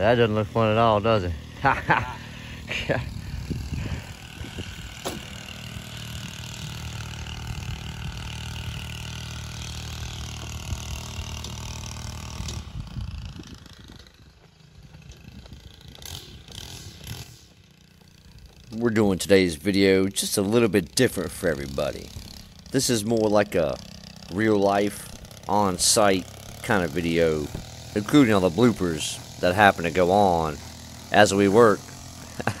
That doesn't look fun at all, does it? We're doing today's video just a little bit different for everybody. This is more like a real life, on site kind of video, including all the bloopers that happen to go on as we work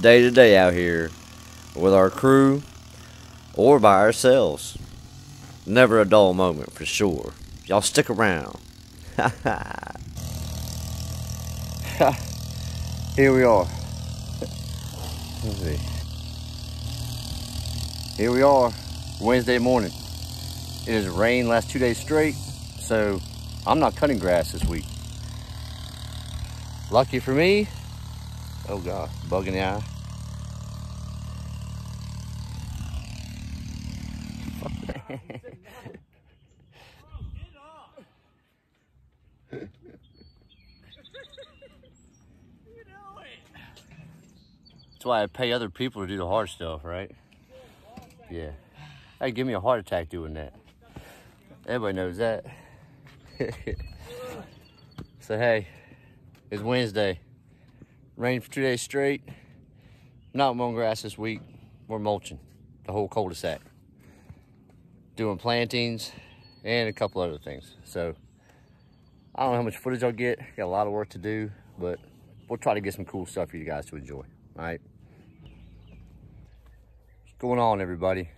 day to day out here with our crew or by ourselves. Never a dull moment for sure. Y'all stick around. Here we are. Let's see. Here we are, Wednesday morning. It has rained last two days straight, so I'm not cutting grass this week. Lucky for me, oh God, bug in the eye. That's why I pay other people to do the hard stuff, right? Yeah. That'd give me a heart attack doing that. Everybody knows that. so hey, it's Wednesday. Rain for two days straight. Not mowing grass this week. We're mulching the whole cul-de-sac. Doing plantings and a couple other things. So I don't know how much footage I'll get. Got a lot of work to do, but we'll try to get some cool stuff for you guys to enjoy. All right. What's going on, everybody?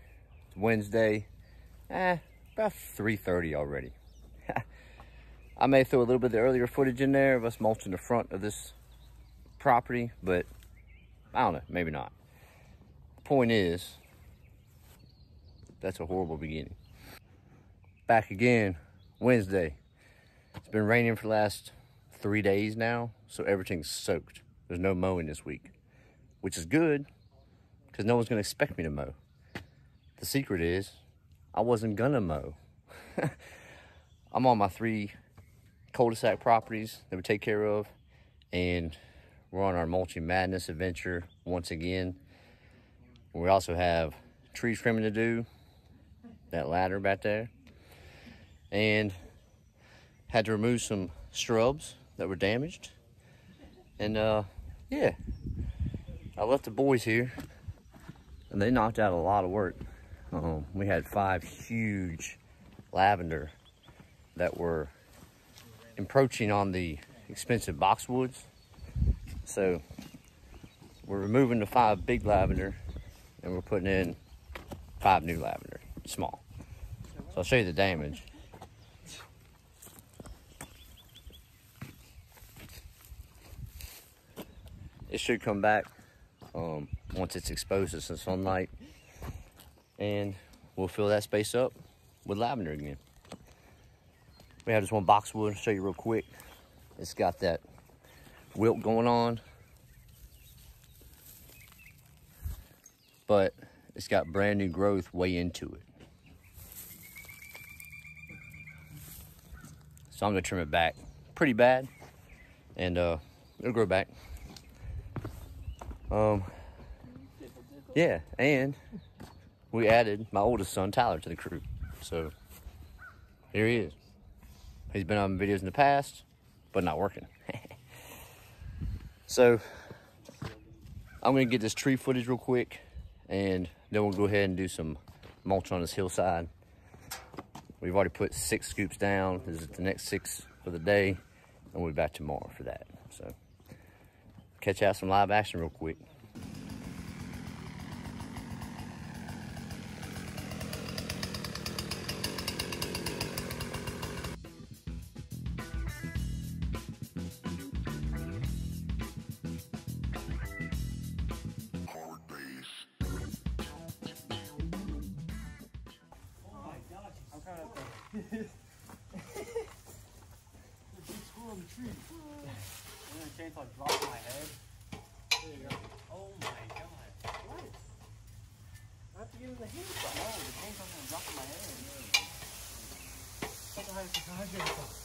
It's Wednesday. Eh, about 3.30 already. I may throw a little bit of the earlier footage in there of us mulching the front of this property, but I don't know, maybe not. Point is, that's a horrible beginning. Back again, Wednesday. It's been raining for the last three days now, so everything's soaked. There's no mowing this week which is good because no one's going to expect me to mow. The secret is I wasn't going to mow. I'm on my three cul-de-sac properties that we take care of and we're on our mulching madness adventure once again. We also have tree trimming to do, that ladder back there, and had to remove some shrubs that were damaged. And uh, yeah, I left the boys here and they knocked out a lot of work. Um, we had five huge lavender that were encroaching on the expensive boxwoods. So we're removing the five big lavender and we're putting in five new lavender, small. So I'll show you the damage. It should come back um, once it's exposed to some sunlight. And we'll fill that space up with lavender again. We have this one boxwood, I'll show you real quick. It's got that wilt going on. But it's got brand new growth way into it. So I'm gonna trim it back pretty bad and uh, it'll grow back. Um, yeah, and we added my oldest son, Tyler, to the crew. So here he is. He's been on videos in the past, but not working. so I'm gonna get this tree footage real quick and then we'll go ahead and do some mulch on this hillside. We've already put six scoops down. This is the next six for the day and we'll be back tomorrow for that. So catch out some live action real quick. Chainsaw dropped my head. There you go. Oh my god. What? I have to get in the hand. No, oh, the chainsaw's gonna drop in my head. What the heck is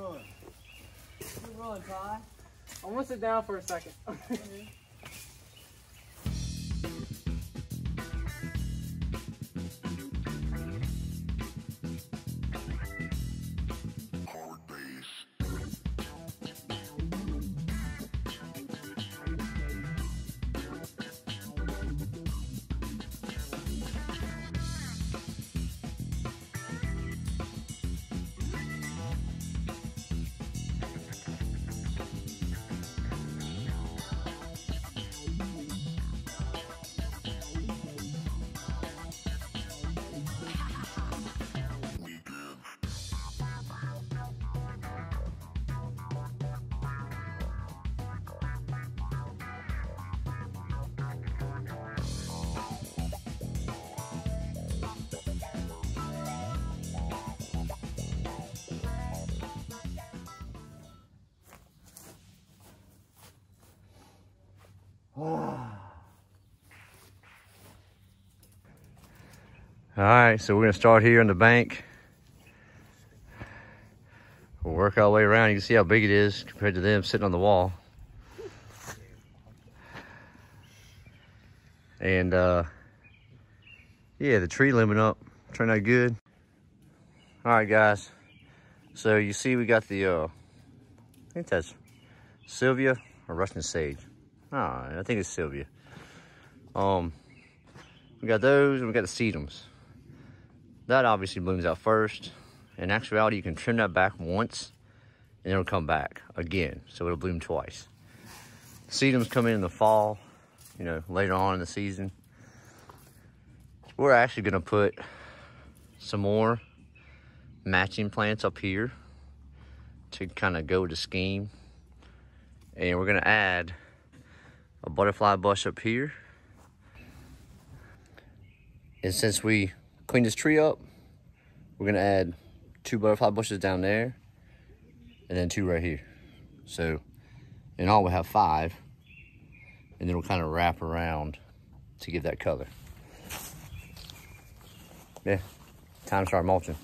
run. Good run, Ty. I want to sit down for a second. All right, so we're gonna start here in the bank. We'll work our way around. You can see how big it is compared to them sitting on the wall. And uh, yeah, the tree limit up turned out good. All right, guys. So you see, we got the uh, I think that's Salvia or Russian sage. Ah, I think it's Salvia. Um, we got those and we got the sedums. That obviously blooms out first. In actuality, you can trim that back once and it'll come back again. So it'll bloom twice. Sedums come in in the fall, you know, later on in the season. We're actually gonna put some more matching plants up here to kind of go the scheme. And we're gonna add a butterfly bush up here. And since we cleaned this tree up, we're gonna add two butterfly bushes down there and then two right here. So in all we'll have five and then we'll kind of wrap around to give that color. Yeah, time to start mulching.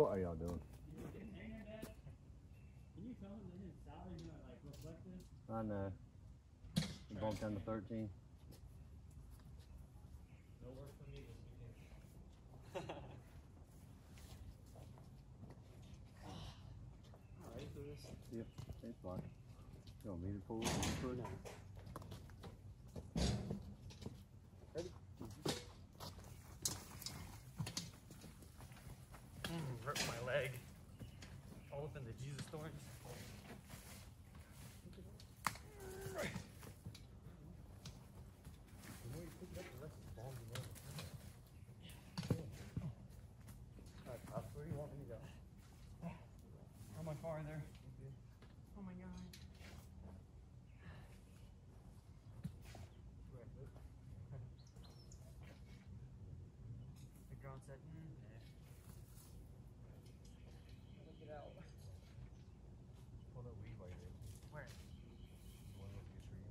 What are y'all doing? I know. Bump down to 13. Alright, for this. Yep, it's fine. You want me to pull it? For now. Mm, hurt my leg. All up in the Jesus thorns. Alright, Pops, where do you want me to go? How much farther? Oh my god. The ground set. Mm, yeah. Look it out. Pull that weed while you're Where? One with your tree.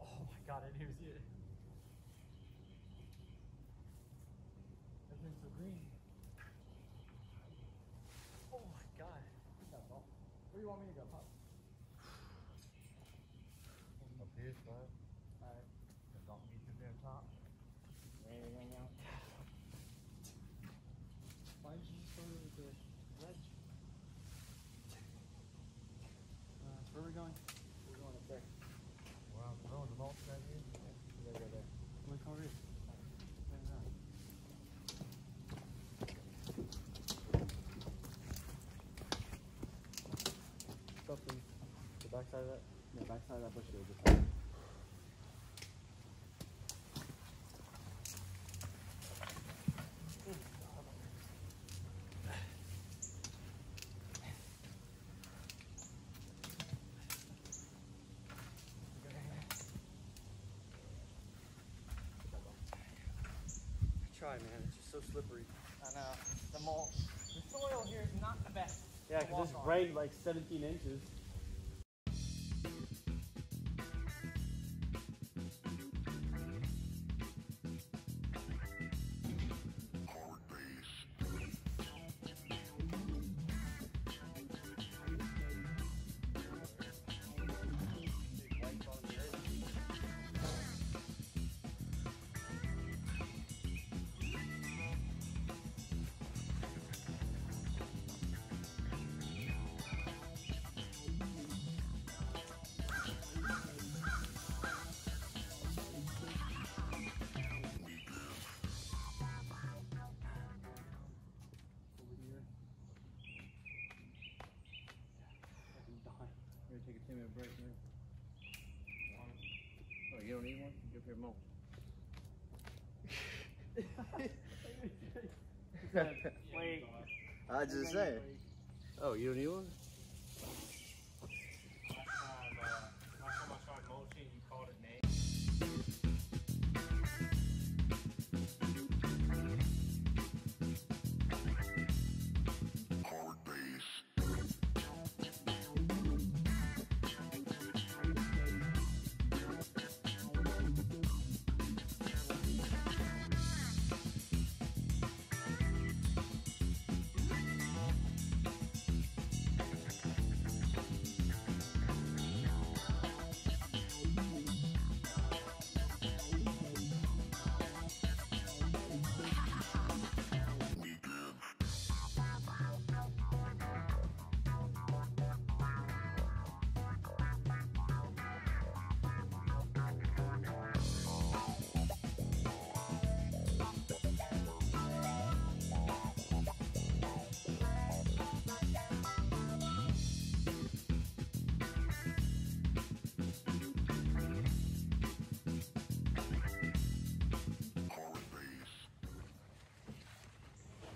Oh my god, I didn't even see it. backside of that? No, backside of that bush there. try, man. It's just so slippery. I know. The mulch. The soil here is not the best. Yeah, because this rained like 17 inches. We're gonna take a break here. Oh, you don't need one? Give here more. Wait. I just say. Oh, you don't need one?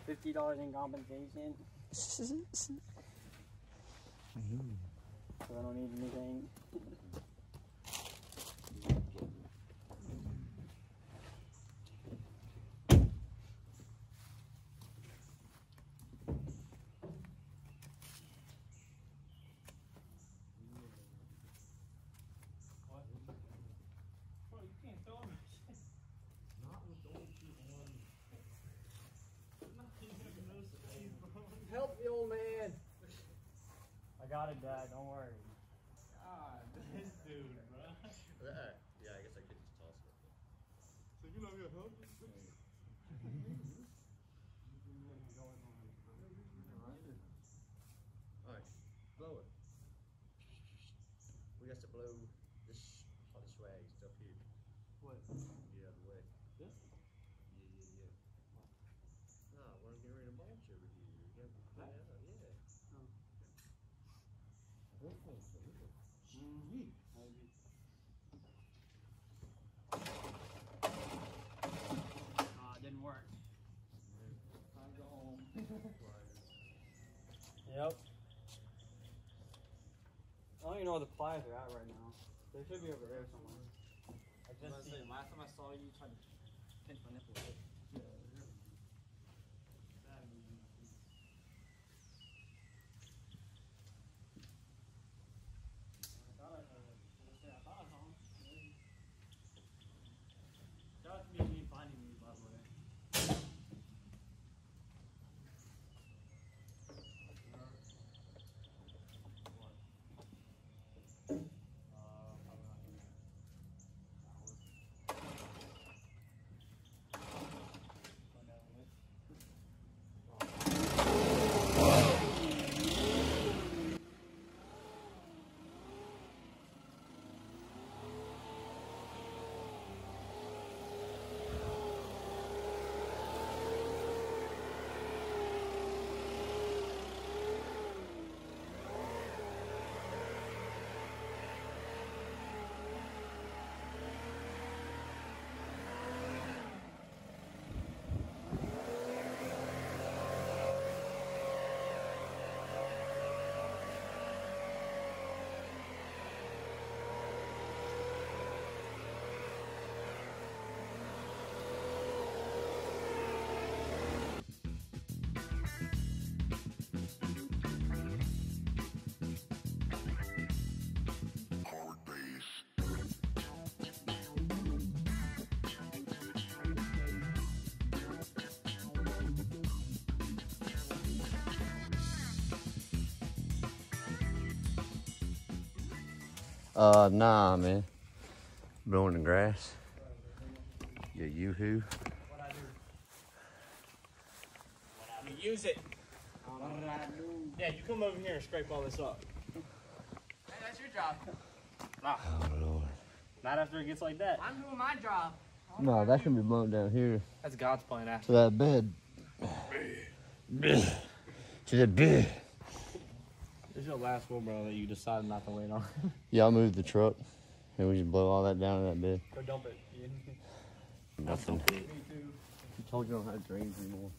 $50 in compensation. I got it, Dad. Don't worry. Ah, God, this dude, bro. Yeah, I guess I could just toss it. So you know your help? Alright, blow it. We got to blow this all this swag stuff here. What? Get out the way. This? Yeah, yeah, yeah. No, we're getting ready to mulch over here. You gotta That? yeah. Oh. Uh, didn't work. Time to go home. yep. I don't even know where the pliers are at right now. They should be over there somewhere. I I just saying, seen last time I saw you you tried to pinch my nipple. Uh, nah, man. Blowing the grass. Yeah, yoo-hoo. You use it. Yeah, you come over here and scrape all this up. Hey, that's your job. Oh, Lord. Not after it gets like that. I'm doing my job. No, that can be blown down here That's God's plan after. to that bed. to the bed. This is your last wheelbarrow that you decided not to wait on. Y'all move the truck and we just blow all that down in that bed. Go dump it. Nothing. Me too. I told you I don't have drains anymore.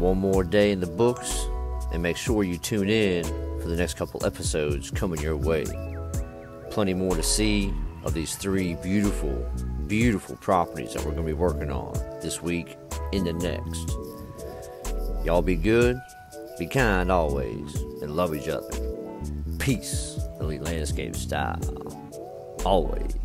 One more day in the books, and make sure you tune in for the next couple episodes coming your way. Plenty more to see of these three beautiful, beautiful properties that we're going to be working on this week and the next. Y'all be good, be kind always, and love each other. Peace, Elite Landscape style. Always.